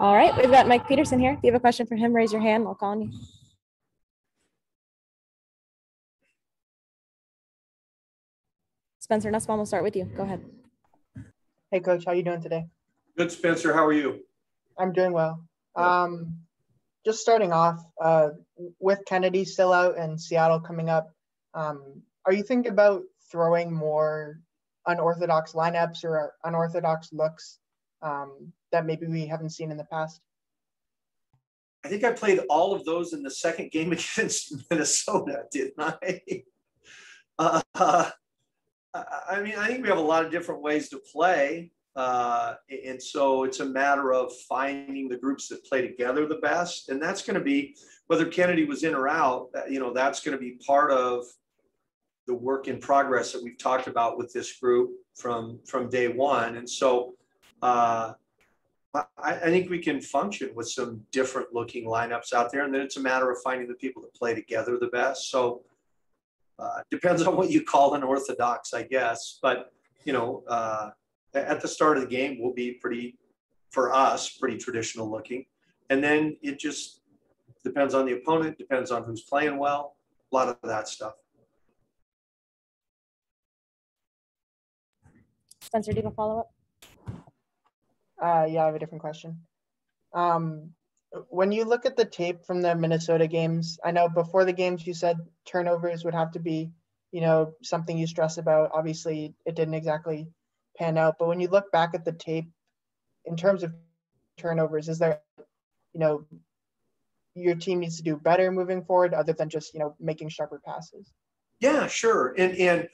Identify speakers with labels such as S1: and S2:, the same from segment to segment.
S1: All right, we've got Mike Petersen here. If you have a question for him, raise your hand. I'll call on you. Spencer Nussbaum, we'll start with you. Go ahead.
S2: Hey, Coach, how you doing today?
S3: Good, Spencer. How are you?
S2: I'm doing well. Um, just starting off uh, with Chennedy still out and Seattle coming up. Um, are you thinking about throwing more unorthodox lineups or unorthodox looks um, that maybe we haven't seen in the past?
S3: I think I played all of those in the second game against Minnesota, didn't I? Uh, I mean, I think we have a lot of different ways to play. Uh, and so it's a matter of finding the groups that play together the best. And that's going to be whether Chennedy was in or out, you know, that's going to be part of the work in progress that we've talked about with this group from, from day one. And so uh, I, I think we can function with some different looking lineups out there. And then it's a matter of finding the people that play together the best. So uh, depends on what you call an orthodox, I guess. But, you know, uh, at the start of the game, we'll be pretty, for us, pretty traditional looking. And then it just depends on the opponent, depends on who's playing well, a lot of that stuff.
S1: Spencer, do you have a follow up?
S2: Uh, yeah, I have a different question. Um, when you look at the tape from the Minnesota games, I know before the games you said turnovers would have to be, you know, something you stress about. Obviously, it didn't exactly pan out, but when you look back at the tape, in terms of turnovers, is there, you know, your team needs to do better moving forward, other than just you know making sharper passes?
S3: Yeah, sure, and and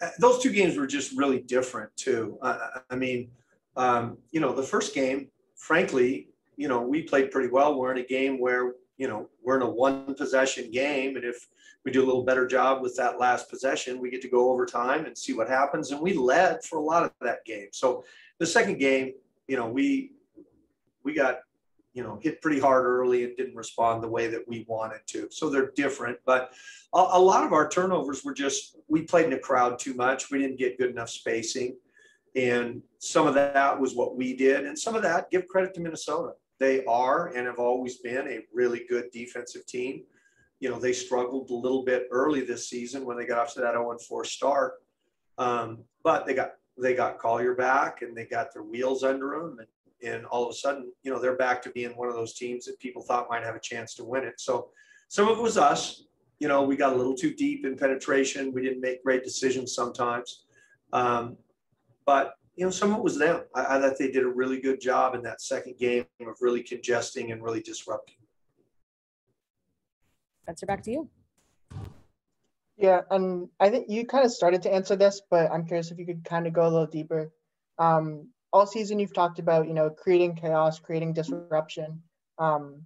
S3: uh, those two games were just really different too. Uh, I mean, um, you know, the first game, frankly, you know, we played pretty well. We're in a game where, you know, we're in a one possession game. And if we do a little better job with that last possession, we get to go overtime and see what happens. And we led for a lot of that game. So the second game, you know, we, we got, you know, hit pretty hard early and didn't respond the way that we wanted to. So they're different. But a, a lot of our turnovers were just, we played in a crowd too much. We didn't get good enough spacing. And some of that was what we did. And some of that, give credit to Minnesota. They are and have always been a really good defensive team. You know, they struggled a little bit early this season when they got off to that 0 4 start. Um, but they got they got Collier back and they got their wheels under them. And, and all of a sudden, you know, they're back to being one of those teams that people thought might have a chance to win it. So some of it was us. You know, we got a little too deep in penetration. We didn't make great decisions sometimes. Um, but you know, some of it was them. I, I thought they did a really good job in that second game of really congesting and really disrupting.
S1: Spencer, back to you.
S2: Yeah, and I think you kind of started to answer this, but I'm curious if you could kind of go a little deeper. Um, all season, you've talked about you know creating chaos, creating disruption. Um,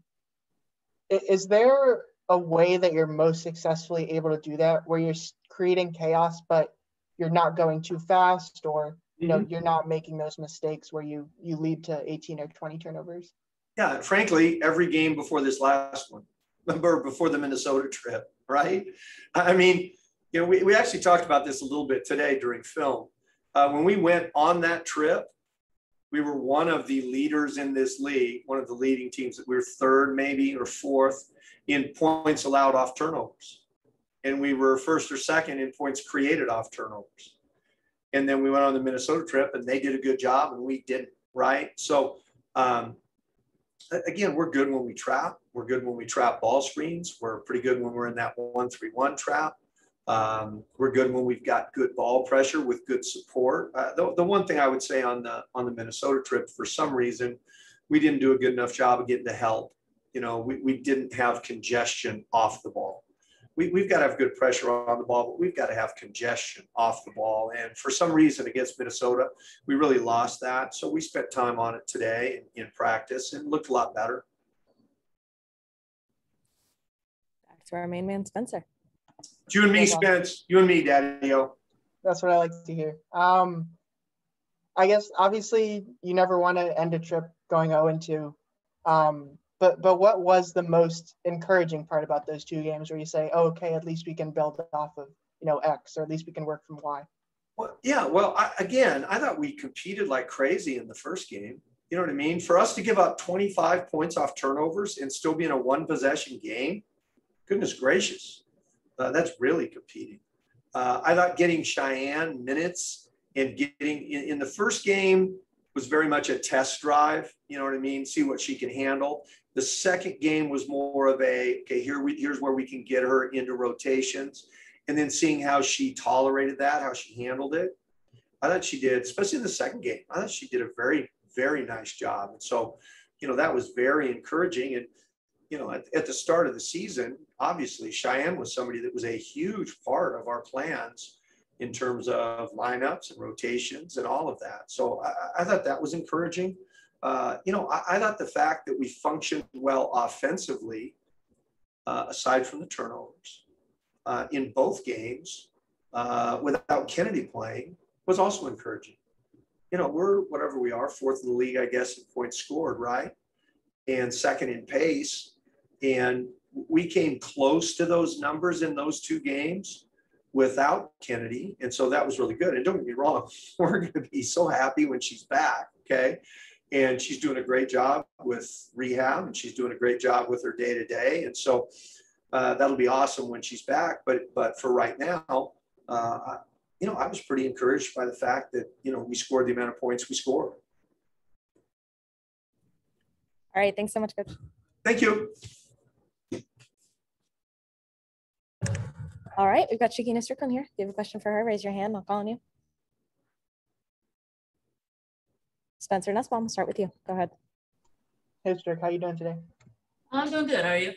S2: is there a way that you're most successfully able to do that, where you're creating chaos, but you're not going too fast, or you know mm-hmm. you're not making those mistakes where you you lead to 18 or 20 turnovers?
S3: Yeah frankly every game before this last one remember before the minnesota trip right? I mean you know we, we actually talked about this a little bit today during film. Uh, when we went on that trip we were one of the leaders in this league one of the leading teams. That we were third maybe or fourth in points allowed off turnovers. And we were first or second in points created off turnovers and then we went on the Minnesota trip and they did a good job and we didn't, right? So, um, again, we're good when we trap. We're good when we trap ball screens. We're pretty good when we're in that one three one trap. Um, we're good when we've got good ball pressure with good support. Uh, the, the one thing I would say on the on the Minnesota trip, for some reason, we didn't do a good enough job of getting the help. You know, we, we didn't have congestion off the ball we, we've got to have good pressure on the ball, but we've got to have congestion off the ball. And for some reason against Minnesota, we really lost that. So we spent time on it today in, in practice and looked a lot better.
S1: Back to our main man, Spencer.
S3: you and me, Spence. You and me, Daddy. O.
S2: That's what I like to hear. Um, I guess obviously you never want to end a trip going 0 2. Um, but but what was the most encouraging part about those two games where you say, oh, okay, at least we can build off of you know X, or at least we can work from Y?
S3: Well, yeah. Well, I, again, I thought we competed like crazy in the first game. You know what I mean? For us to give up 25 points off turnovers and still be in a one possession game, goodness gracious, uh, that's really competing. Uh, I thought getting Cheyenne minutes and getting in, in the first game was very much a test drive. You know what I mean? See what she can handle. The second game was more of a okay. Here we here's where we can get her into rotations, and then seeing how she tolerated that, how she handled it. I thought she did, especially in the second game. I thought she did a very very nice job. And so, you know, that was very encouraging. And you know, at, at the start of the season, obviously Cheyenne was somebody that was a huge part of our plans in terms of lineups and rotations and all of that. So I, I thought that was encouraging. Uh, you know, I, I, thought the fact that we functioned well offensively, uh, aside from the turnovers, uh, in both games uh, without Chennedy playing was also encouraging. You know, we're whatever we are, fourth in the league, I guess, in points scored, right? And second in pace. And we came close to those numbers in those two games without Chennedy. And so that was really good. And don't get me wrong, we're going to be so happy when she's back. Okay. And she's doing a great job with rehab and she's doing a great job with her day to day. And so uh, that'll be awesome when she's back. But, but for right now, uh, you know, I was pretty encouraged by the fact that, you know, we scored the amount of points we scored.
S1: All right. Thanks so much, Coach.
S3: Thank you.
S1: All right, we've got Shekinna Stricklen here. If you have a question for her, raise your hand. I'll call on you. Spencer Nussbaum, we'll start with you. Go ahead.
S2: Hey, Strick, how you doing today?
S4: I'm doing good. How are you?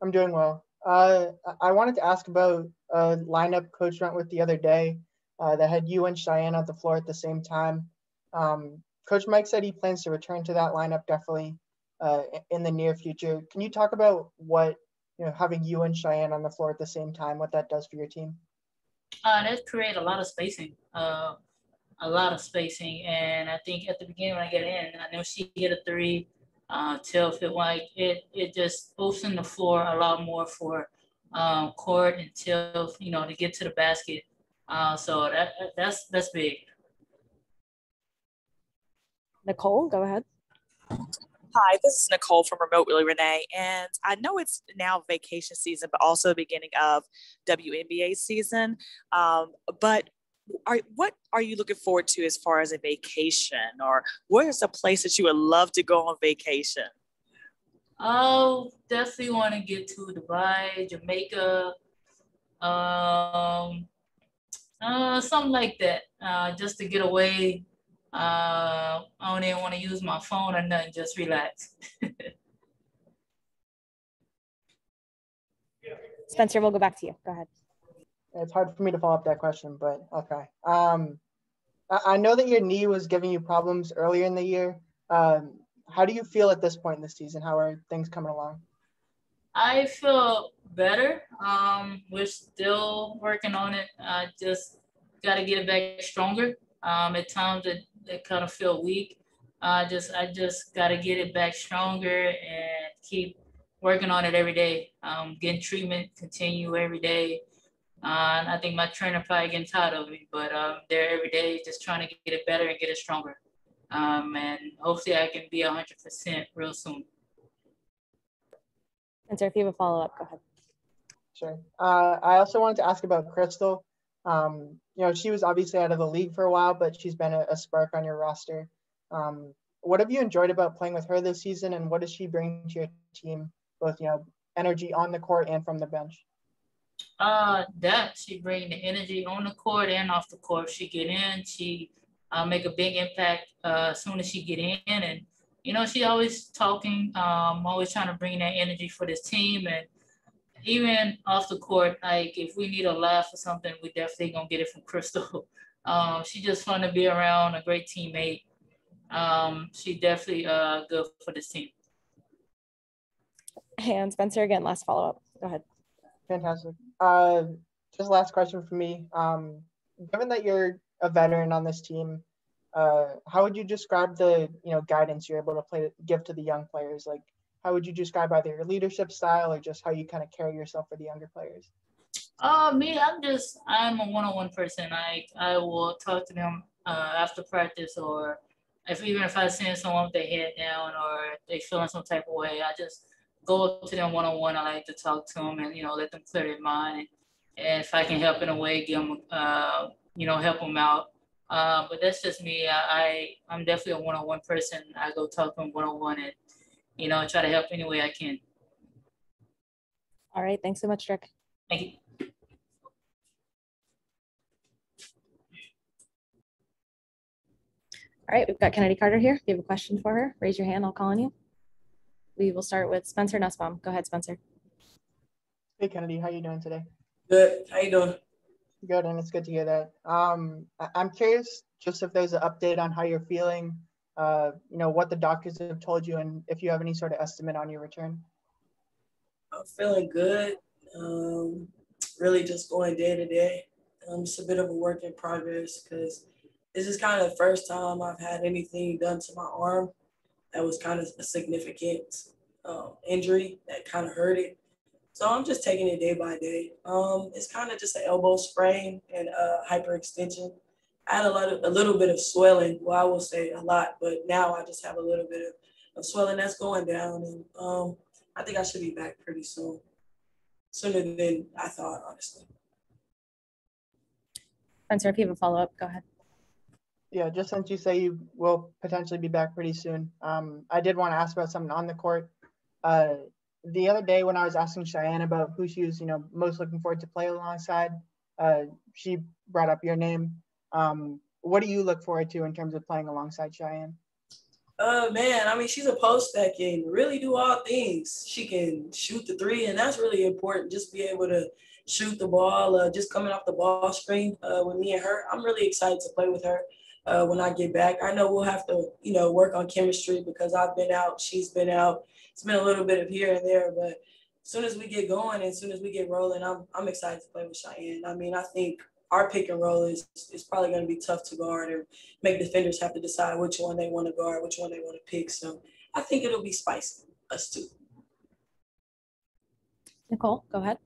S2: I'm doing well. Uh, I wanted to ask about a lineup Coach went with the other day uh, that had you and Cheyenne on the floor at the same time. Um, Coach Mike said he plans to return to that lineup definitely uh, in the near future. Can you talk about what you know, having you and Cheyenne on the floor at the same time, what that does for your team?
S4: Uh, that create a lot of spacing, uh, a lot of spacing. And I think at the beginning when I get in, I know she hit a three. Uh, till feel like it, it just opened the floor a lot more for um, court until you know to get to the basket. Uh, so that that's that's big.
S1: Nicole, go ahead.
S5: Hi, this is Nicole from Remote Willie Renee, and I know it's now vacation season, but also the beginning of WNBA season. Um, but are, what are you looking forward to as far as a vacation, or where is a place that you would love to go on vacation?
S4: Oh, definitely want to get to Dubai, Jamaica, um, uh, something like that, uh, just to get away uh, I don't even want to use my phone or nothing, just relax.
S1: Spencer, we'll go back to you. Go ahead.
S2: It's hard for me to follow up that question, but okay. Um, I know that your knee was giving you problems earlier in the year. Um, how do you feel at this point in the season? How are things coming along?
S4: I feel better. Um, we're still working on it. I just got to get it back stronger. Um, at times it that kind of feel weak. I uh, just I just got to get it back stronger and keep working on it every day. Um, getting treatment, continue every day. Uh, and I think my trainer probably getting tired of me, but um, there every day, just trying to get it better and get it stronger. Um, and hopefully I can be 100% real soon.
S1: And sir, if you have a follow up, go ahead.
S2: Sure. Uh, I also wanted to ask about Crystal. Um, you know, she was obviously out of the league for a while, but she's been a, a spark on your roster. Um, what have you enjoyed about playing with her this season, and what does she bring to your team, both you know, energy on the court and from the bench?
S4: Uh, that she bring the energy on the court and off the court. She get in, she uh, make a big impact uh, as soon as she get in, and you know she always talking, um, always trying to bring that energy for this team, and even off the court, like if we need a laugh or something, we definitely gonna get it from Crystal. Um, she's just fun to be around, a great teammate. Um, she definitely uh, good for this team.
S1: And Spencer, again, last follow up. Go ahead.
S2: Fantastic. Uh, just last question for me. Um, given that you're a veteran on this team, uh, how would you describe the you know guidance you're able to play give to the young players? Like how would you describe either your leadership style or just how you kind of carry yourself for the younger players?
S4: Uh, me, I'm just I'm a one-on-one person. I I will talk to them uh, after practice or if even if I send someone with their head down or they feeling some type of way, I just go to them one on one. I like to talk to them and you know let them clear their mind. And, if I can help in a way, give them uh, you know help them out. Uh, but that's just me. I, I am definitely a one on one person. I go talk to them one on one and you know try to help any way I can.
S1: All right. Thanks so much, Rick.
S4: Thank you.
S1: All right, we've got Chennedy Carter here. If you have a question for her, raise your hand. I'll call on you. We will start with Spencer Nussbaum. Go ahead, Spencer.
S2: Hey Chennedy, how you doing today?
S3: Good. How you doing?
S2: Good, and it's good to hear that. Um, I- I'm curious just if there's an update on how you're feeling, uh, you know, what the doctors have told you, and if you have any sort of estimate on your return.
S3: I'm feeling good. Um, really just going day to day. Um, it's a bit of a work in progress because this is kind of the first time I've had anything done to my arm that was kind of a significant um, injury that kind of hurt it. So I'm just taking it day by day. Um, it's kind of just an elbow sprain and uh, hyperextension. I had a lot of a little bit of swelling. Well, I will say a lot, but now I just have a little bit of, of swelling that's going down, and um, I think I should be back pretty soon, sooner than I thought, honestly.
S1: Spencer, if you have a follow up, go ahead.
S2: Yeah, just since you say you will potentially be back pretty soon, um, I did want to ask about something on the court. Uh, the other day when I was asking Cheyenne about who she was, you know, most looking forward to play alongside, uh, she brought up your name. Um, what do you look forward to in terms of playing alongside Cheyenne?
S3: Uh man, I mean she's a post that can really do all things. She can shoot the three, and that's really important. Just be able to shoot the ball, uh, just coming off the ball screen uh, with me and her. I'm really excited to play with her uh, when I get back. I know we'll have to, you know, work on chemistry because I've been out, she's been out. It's been a little bit of here and there, but as soon as we get going, as soon as we get rolling, I'm I'm excited to play with Cheyenne. I mean, I think our pick and roll is is probably going to be tough to guard and make defenders have to decide which one they want to guard, which one they want to pick. So I think it'll be spicy, us too.
S1: Nicole, go ahead.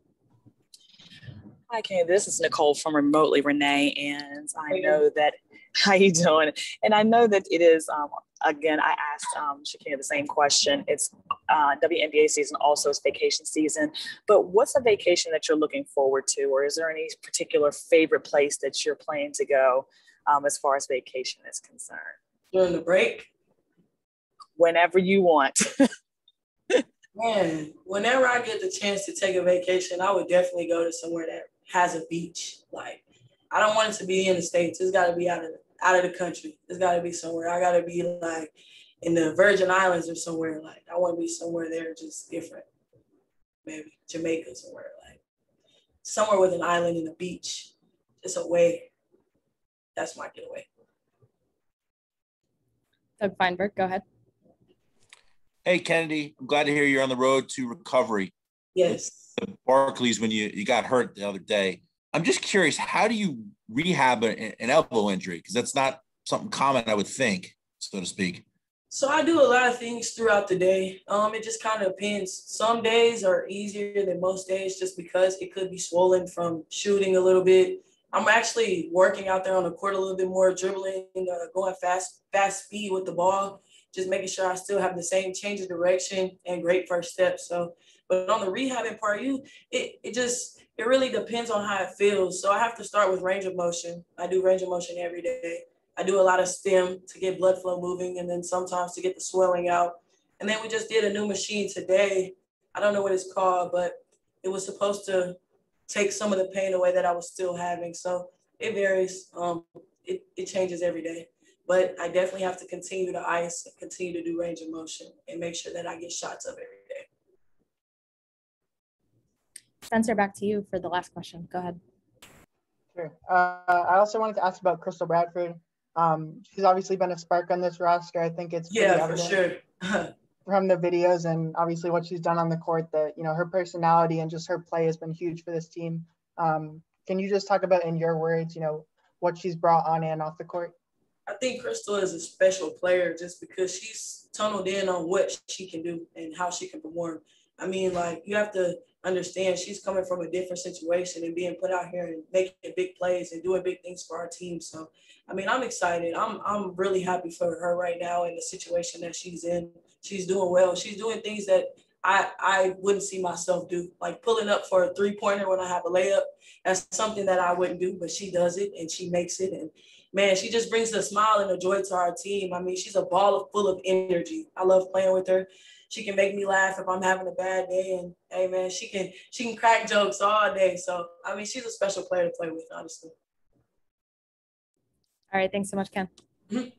S5: Hi, Kay. This is Nicole from Remotely Renee, and I know that. How you doing? And I know that it is. Um, again, I asked um, Shekinna the same question. It's uh, WNBA season, also it's vacation season. But what's a vacation that you're looking forward to, or is there any particular favorite place that you're planning to go um, as far as vacation is concerned?
S3: During the break,
S5: Whenever you want.
S3: man, whenever I get the chance to take a vacation, I would definitely go to somewhere that has a beach. Like, I don't want it to be in the states. It's got to be out of out of the country. It's got to be somewhere. I got to be like in the Virgin Islands or somewhere. Like, I want to be somewhere there, just different. Maybe Jamaica somewhere like somewhere with an island and a beach, just away. That's my getaway.
S1: Doug Feinberg, go ahead.
S6: Hey, Chennedy, I'm glad to hear you're on the road to recovery.
S3: Yes.
S6: Barclays, when you, you got hurt the other day, I'm just curious, how do you rehab an, elbow injury? Because that's not something common, I would think, so to speak.
S3: So I do a lot of things throughout the day. Um, it just kind of depends. Some days are easier than most days just because it could be swollen from shooting a little bit. I'm actually working out there on the court a little bit more, dribbling, uh, going fast, fast speed with the ball, just making sure I still have the same change of direction and great first steps. So, but on the rehabbing part, you it it just it really depends on how it feels. So I have to start with range of motion. I do range of motion every day. I do a lot of stem to get blood flow moving and then sometimes to get the swelling out. And then we just did a new machine today. I don't know what it's called, but it was supposed to take some of the pain away that I was still having. So it varies. Um, it, it changes every day. But I definitely have to continue to ice and continue to do range of motion and make sure that I get shots of every day.
S1: Spencer, back to you for the last question. Go ahead.
S2: Sure. Uh, I also wanted to ask about Crystal Bradford. Um, she's obviously been a spark on this roster. I think it's
S3: Yeah, for sure.
S2: from the videos and obviously what she's done on the court that you know her personality and just her play has been huge for this team. Um, can you just talk about in your words, you know, what she's brought on and off the court?
S3: I think Crystal is a special player just because she's tunneled in on what she can do and how she can perform. I mean, like you have to understand she's coming from a different situation and being put out here and making big plays and doing big things for our team. So, I mean, I'm excited. I'm I'm really happy for her right now in the situation that she's in. She's doing well. She's doing things that I I wouldn't see myself do, like pulling up for a three pointer when I have a layup. That's something that I wouldn't do, but she does it and she makes it. And man, she just brings a smile and a joy to our team. I mean, she's a ball full of energy. I love playing with her she can make me laugh if I'm having a bad day. And hey man, she can she can crack jokes all day. So I mean she's a special player to play with, honestly.
S1: All right, thanks so much, Ken.
S3: Mhm.